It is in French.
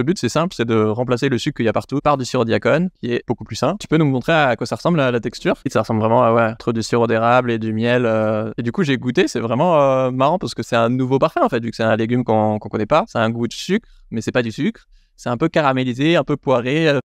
Le but, c'est simple, c'est de remplacer le sucre qu'il y a partout par du sirop diacone, qui est beaucoup plus sain. Tu peux nous montrer à quoi ça ressemble la, la texture? Ça ressemble vraiment à ouais, entre du sirop d'érable et du miel. Euh. Et du coup, j'ai goûté, c'est vraiment euh, marrant parce que c'est un nouveau parfum en fait, vu que c'est un légume qu'on qu'on connaît pas. C'est un goût de sucre, mais c'est pas du sucre. C'est un peu caramélisé, un peu poiré. Euh.